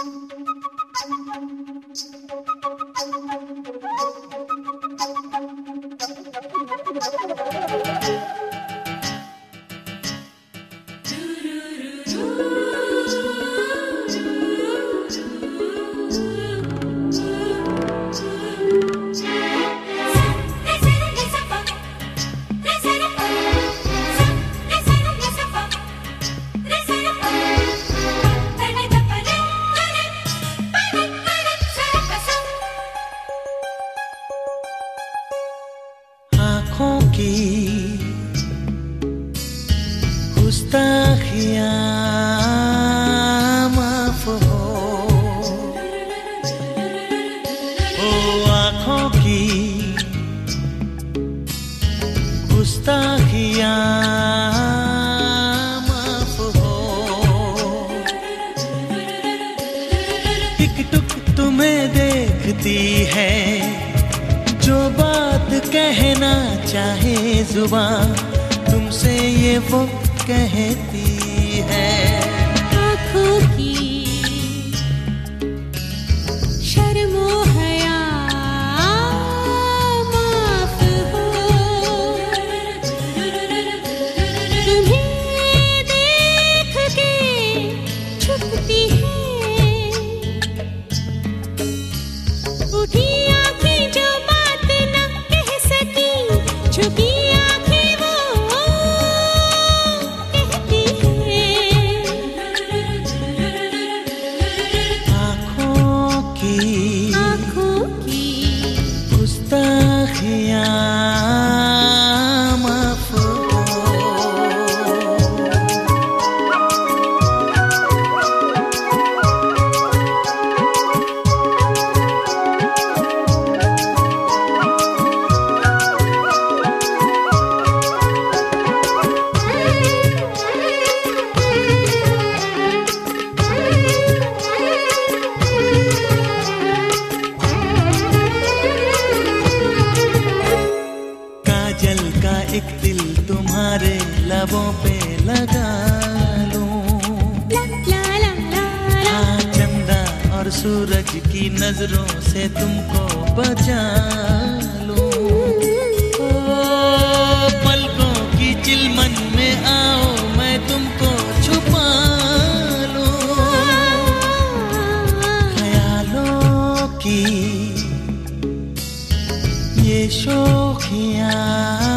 आँखों की गुस्ताखियाँ हो। ओ आँखों की गुस्ताखियाँ माफ़ तुम्हें देखती है, जो बात कहना चाहे जुबा तुमसे ये वो कहती है। का एक दिल तुम्हारे लबों पे लगा लूँ। ला ला ला ला। हाँ चंदा और सूरज की नज़रों से तुमको बचा लूँ। पलकों की चिलमन में आओ मैं तुमको छुपा लूँ। ख्यालों की ये शोखियाँ।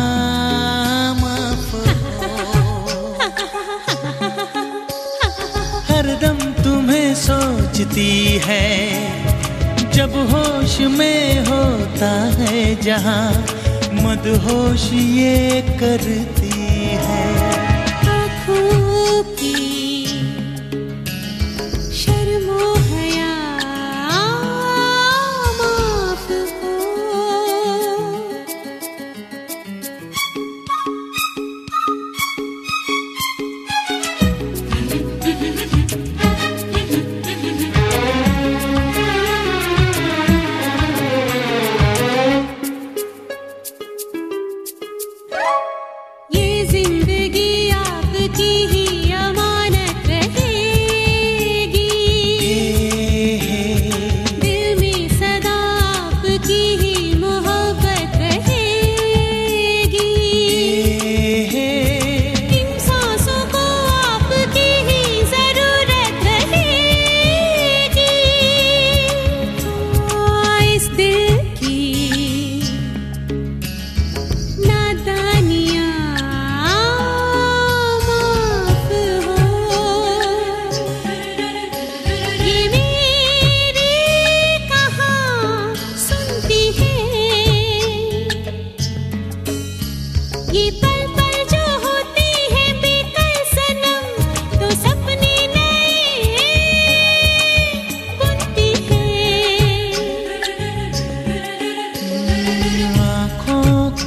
बचती है जब होश में होता है जहाँ मदहोश ये करती है।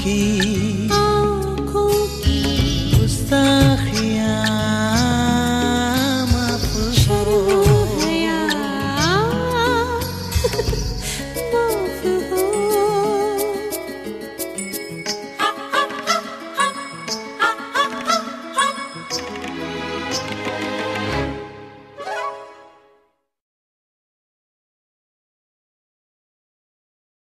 keep